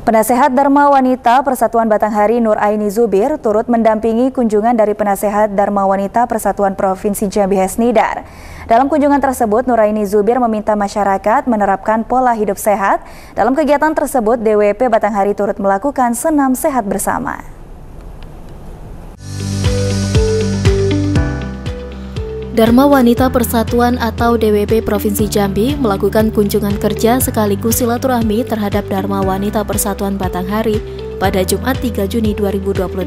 Penasehat Dharma Wanita Persatuan Batanghari Nur Aini Zubir turut mendampingi kunjungan dari Penasehat Dharma Wanita Persatuan Provinsi Jambi Hesnidar. Dalam kunjungan tersebut, Nur Aini Zubir meminta masyarakat menerapkan pola hidup sehat. Dalam kegiatan tersebut, DWP Batanghari turut melakukan senam sehat bersama. Dharma Wanita Persatuan atau DWP Provinsi Jambi melakukan kunjungan kerja sekaligus silaturahmi terhadap Dharma Wanita Persatuan Batanghari pada Jumat 3 Juni 2022.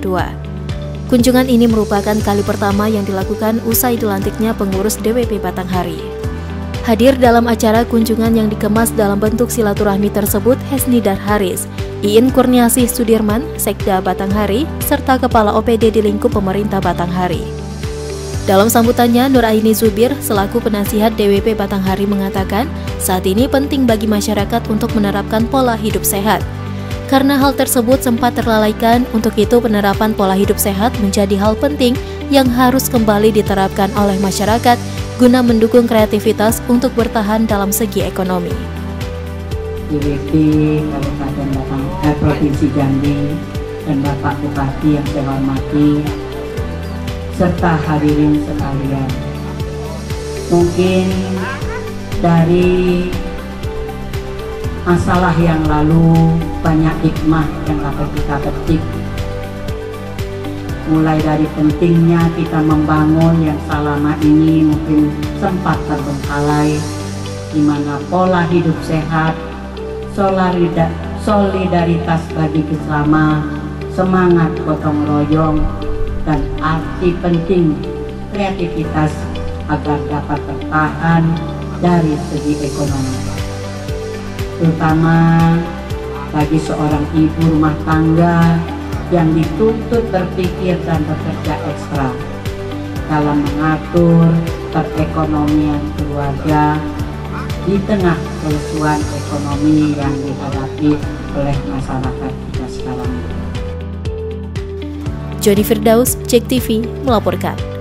Kunjungan ini merupakan kali pertama yang dilakukan usai dilantiknya pengurus DWP Batanghari. Hadir dalam acara kunjungan yang dikemas dalam bentuk silaturahmi tersebut Hesni Haris, Iin Kurniasih Sudirman, Sekda Batanghari, serta Kepala OPD di lingkup pemerintah Batanghari. Dalam sambutannya, Nur Aini Zubir selaku penasihat DWP Batanghari mengatakan, saat ini penting bagi masyarakat untuk menerapkan pola hidup sehat. Karena hal tersebut sempat terlalaikan, untuk itu penerapan pola hidup sehat menjadi hal penting yang harus kembali diterapkan oleh masyarakat guna mendukung kreativitas untuk bertahan dalam segi ekonomi. DWP Kabupaten Batang, eh, Provinsi Jambi dan Bapak Bupati yang saya hormati, serta hadirin sekalian. Mungkin dari masalah yang lalu banyak hikmah yang dapat kita petik mulai dari pentingnya kita membangun yang selama ini mungkin sempat terbengkalai di mana pola hidup sehat solidaritas bagi sesama semangat gotong royong dan arti penting kreativitas agar dapat bertahan dari segi ekonomi. Terutama bagi seorang ibu rumah tangga yang dituntut berpikir dan bekerja ekstra dalam mengatur perekonomian keluarga di tengah kerusuhan ekonomi yang dihadapi oleh masyarakat kita sekarang. Joni Firdaus, Cek TV, melaporkan.